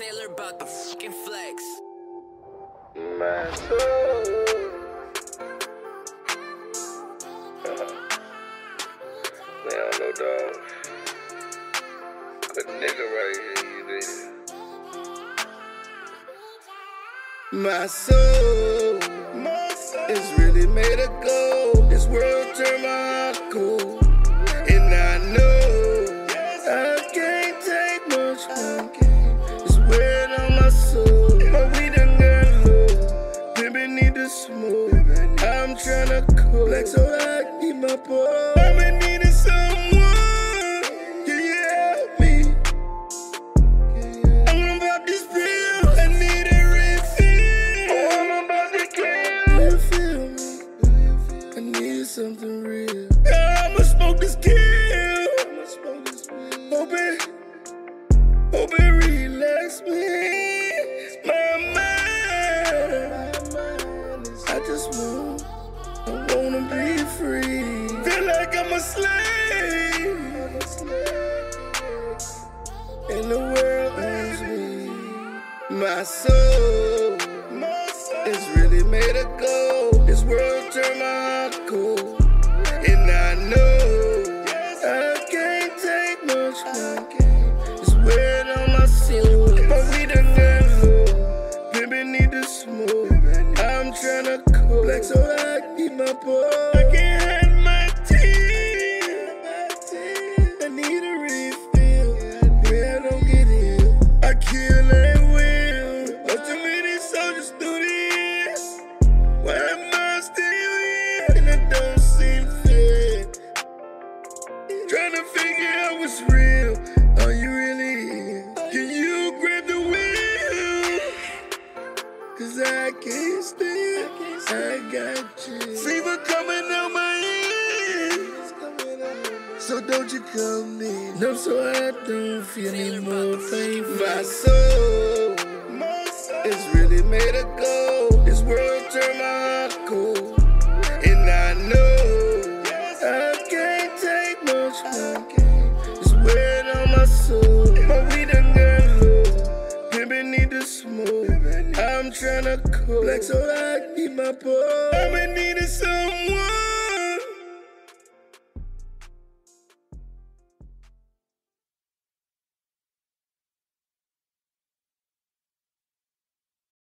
about the fucking flex. My soul. They don't know, dog. Good nigga right here, you did. My soul, my soul is really made of gold. This world turned my heart cold. I keep my pole. I've been needing someone. Can you help me? I'm about this pill. I need a refill. Oh, I'm about to kill. Do you feel me? I need something real. Yeah, I'ma smoke this kill. I'ma smoke this pill. Hope it relax me. My mind. I just want, I wanna be free. I'm a slave. And the world owns me. My soul, is really made of gold. This world turned my heart cold. And I know I can't take much more. It's weird on my soul. But we done got low. Baby need to smoke. I'm tryna cool. Black so I keep my pole. Cause I can't stand. I got you. Fever coming out my ears. So don't you come in. No, so I don't feel any more pain. My soul, my soul is really made of gold. This world turned my heart cold. And I know I can't take much more. Need to smoke. I'm tryna cool. Black so I keep my pole. I've been needing someone.